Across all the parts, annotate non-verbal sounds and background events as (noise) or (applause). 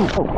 Oh!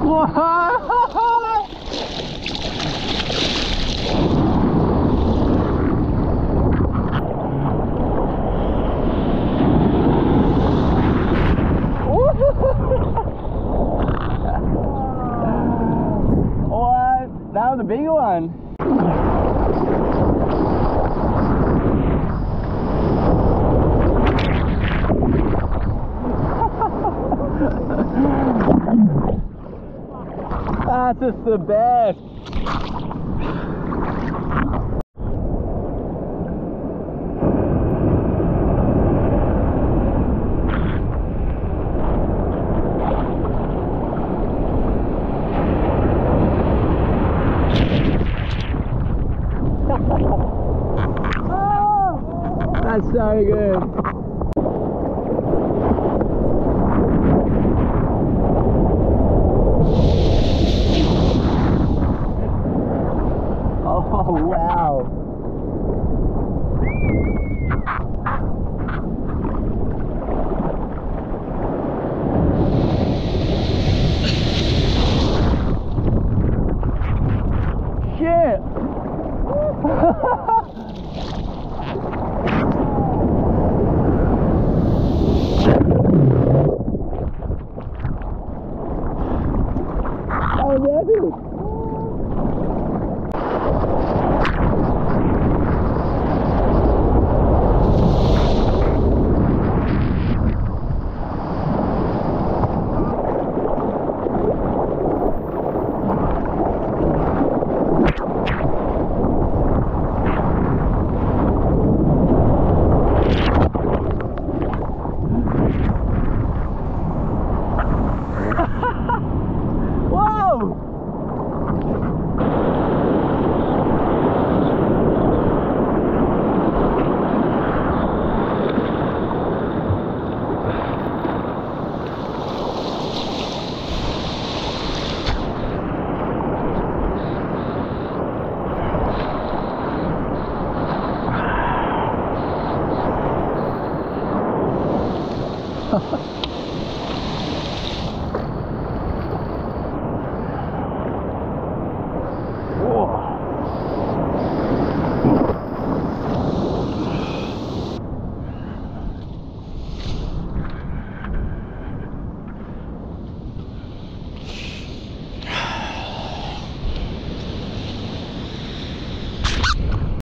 (laughs) what? That was a big one. That's just the best. (laughs) Ah, that's so good.